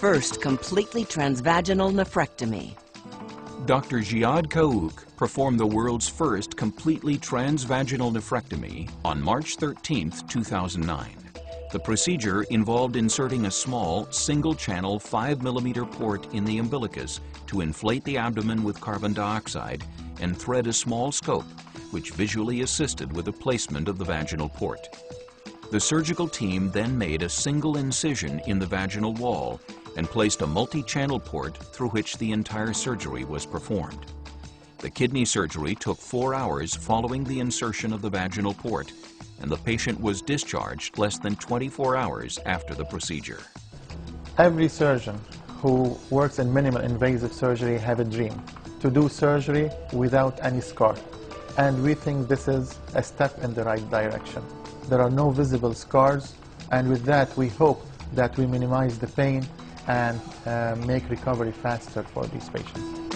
first completely transvaginal nephrectomy. Dr. Jihad Kaouk performed the world's first completely transvaginal nephrectomy on March 13, 2009. The procedure involved inserting a small, single-channel 5mm port in the umbilicus to inflate the abdomen with carbon dioxide and thread a small scope, which visually assisted with the placement of the vaginal port. The surgical team then made a single incision in the vaginal wall and placed a multi-channel port through which the entire surgery was performed. The kidney surgery took four hours following the insertion of the vaginal port, and the patient was discharged less than 24 hours after the procedure. Every surgeon who works in minimal invasive surgery have a dream to do surgery without any scar. And we think this is a step in the right direction. There are no visible scars, and with that we hope that we minimize the pain and uh, make recovery faster for these patients.